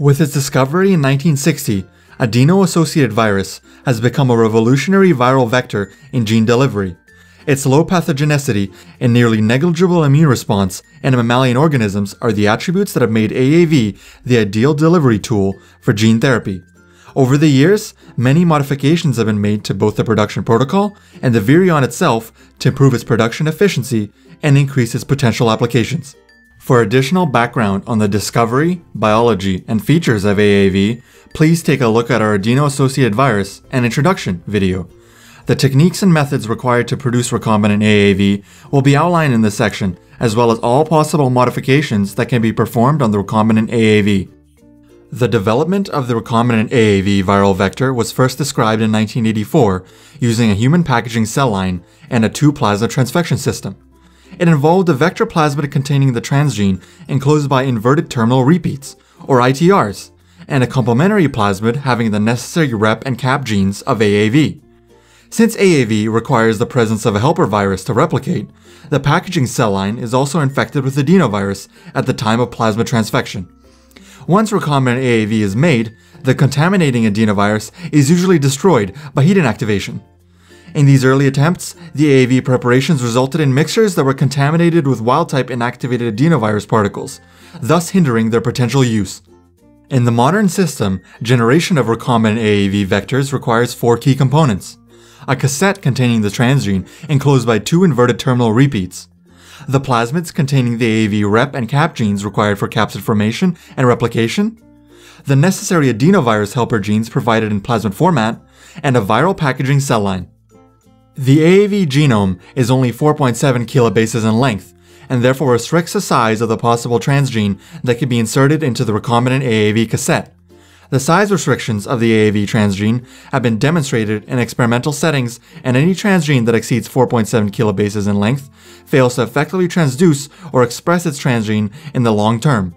With its discovery in 1960, adeno-associated virus has become a revolutionary viral vector in gene delivery. Its low pathogenicity and nearly negligible immune response in mammalian organisms are the attributes that have made AAV the ideal delivery tool for gene therapy. Over the years, many modifications have been made to both the production protocol and the virion itself to improve its production efficiency and increase its potential applications. For additional background on the discovery, biology, and features of AAV, please take a look at our adeno-associated virus and introduction video. The techniques and methods required to produce recombinant AAV will be outlined in this section, as well as all possible modifications that can be performed on the recombinant AAV. The development of the recombinant AAV viral vector was first described in 1984 using a human packaging cell line and a two-plasma transfection system. It involved a vector plasmid containing the transgene enclosed by inverted terminal repeats, or ITRs, and a complementary plasmid having the necessary rep and cap genes of AAV. Since AAV requires the presence of a helper virus to replicate, the packaging cell line is also infected with adenovirus at the time of plasmid transfection. Once recombinant AAV is made, the contaminating adenovirus is usually destroyed by heat inactivation. In these early attempts, the AAV preparations resulted in mixtures that were contaminated with wild-type inactivated adenovirus particles, thus hindering their potential use. In the modern system, generation of recombinant AAV vectors requires four key components. A cassette containing the transgene enclosed by two inverted terminal repeats, the plasmids containing the AAV rep and cap genes required for capsid formation and replication, the necessary adenovirus helper genes provided in plasmid format, and a viral packaging cell line. The AAV genome is only 4.7 kilobases in length, and therefore restricts the size of the possible transgene that can be inserted into the recombinant AAV cassette. The size restrictions of the AAV transgene have been demonstrated in experimental settings, and any transgene that exceeds 4.7 kilobases in length fails to effectively transduce or express its transgene in the long term.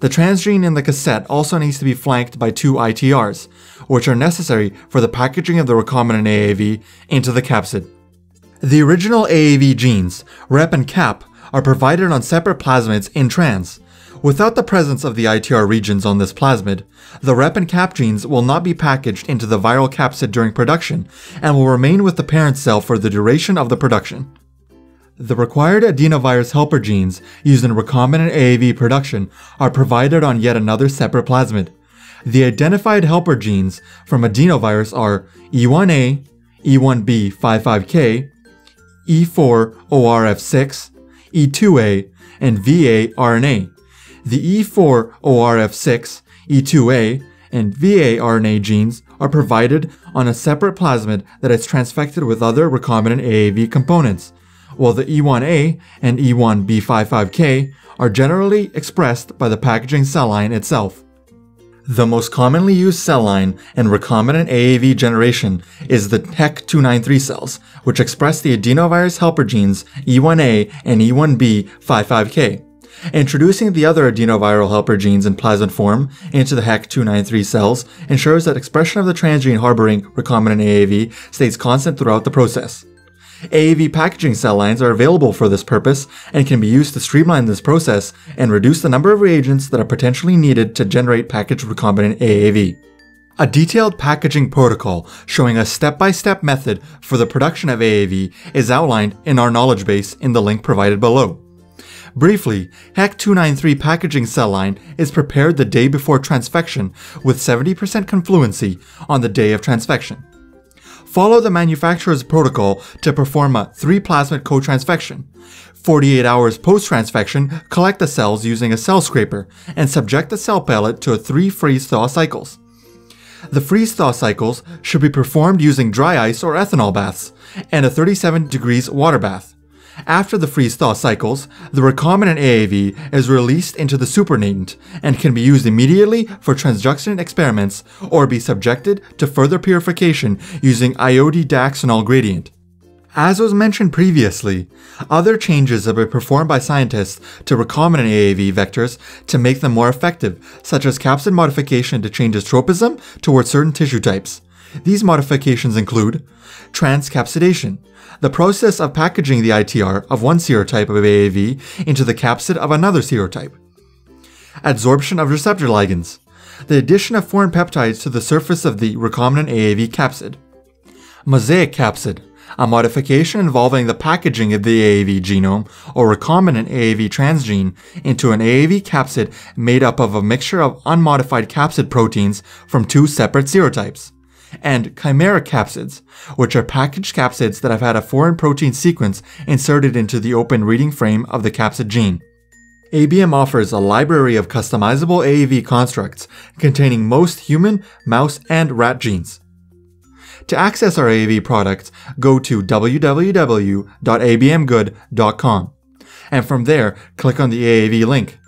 The transgene in the cassette also needs to be flanked by two ITRs, which are necessary for the packaging of the recombinant AAV into the capsid. The original AAV genes, rep and cap, are provided on separate plasmids in trans, Without the presence of the ITR regions on this plasmid, the rep and cap genes will not be packaged into the viral capsid during production and will remain with the parent cell for the duration of the production. The required adenovirus helper genes used in recombinant AAV production are provided on yet another separate plasmid. The identified helper genes from adenovirus are E1A, E1B55K, E4ORF6, E2A, and VA-RNA. The E4 ORF6, E2A, and VA RNA genes are provided on a separate plasmid that is transfected with other recombinant AAV components, while the E1A and E1B55K are generally expressed by the packaging cell line itself. The most commonly used cell line in recombinant AAV generation is the HEC293 cells, which express the adenovirus helper genes E1A and E1B55K. Introducing the other adenoviral helper genes in plasmid form into the HEC293 cells ensures that expression of the transgene harboring recombinant AAV stays constant throughout the process. AAV packaging cell lines are available for this purpose and can be used to streamline this process and reduce the number of reagents that are potentially needed to generate packaged recombinant AAV. A detailed packaging protocol showing a step-by-step method for the production of AAV is outlined in our knowledge base in the link provided below. Briefly, HEC293 packaging cell line is prepared the day before transfection with 70% confluency on the day of transfection. Follow the manufacturer's protocol to perform a 3 plasmid co-transfection. 48 hours post-transfection, collect the cells using a cell scraper and subject the cell pellet to 3 freeze-thaw cycles. The freeze-thaw cycles should be performed using dry ice or ethanol baths and a 37 degrees water bath. After the freeze-thaw cycles, the recombinant AAV is released into the supernatant and can be used immediately for transduction experiments or be subjected to further purification using iodidaxonol gradient. As was mentioned previously, other changes have been performed by scientists to recombinant AAV vectors to make them more effective, such as capsid modification to change its tropism towards certain tissue types. These modifications include transcapsidation, the process of packaging the ITR of one serotype of AAV into the capsid of another serotype, adsorption of receptor ligands, the addition of foreign peptides to the surface of the recombinant AAV capsid. Mosaic capsid, a modification involving the packaging of the AAV genome or recombinant AAV transgene into an AAV capsid made up of a mixture of unmodified capsid proteins from two separate serotypes. And chimeric capsids, which are packaged capsids that have had a foreign protein sequence inserted into the open reading frame of the capsid gene. ABM offers a library of customizable AAV constructs containing most human, mouse, and rat genes. To access our AAV products, go to www.abmgood.com and from there, click on the AAV link.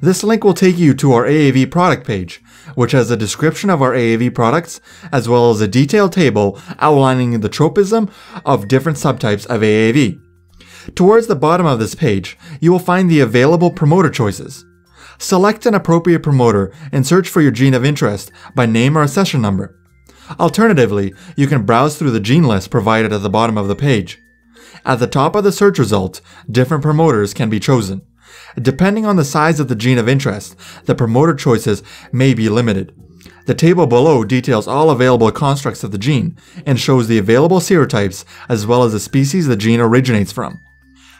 This link will take you to our AAV product page, which has a description of our AAV products, as well as a detailed table outlining the tropism of different subtypes of AAV. Towards the bottom of this page, you will find the available promoter choices. Select an appropriate promoter and search for your gene of interest by name or accession number. Alternatively, you can browse through the gene list provided at the bottom of the page. At the top of the search result, different promoters can be chosen. Depending on the size of the gene of interest, the promoter choices may be limited. The table below details all available constructs of the gene and shows the available serotypes as well as the species the gene originates from.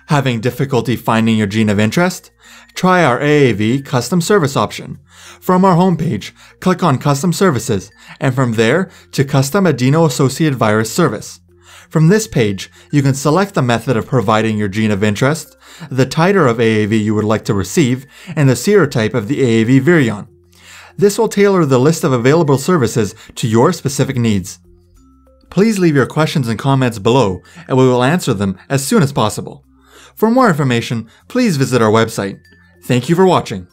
Having difficulty finding your gene of interest? Try our AAV custom service option. From our homepage, click on Custom Services, and from there to Custom Adeno-Associated Virus Service. From this page, you can select the method of providing your gene of interest, the titer of AAV you would like to receive, and the serotype of the AAV virion. This will tailor the list of available services to your specific needs. Please leave your questions and comments below, and we will answer them as soon as possible. For more information, please visit our website. Thank you for watching.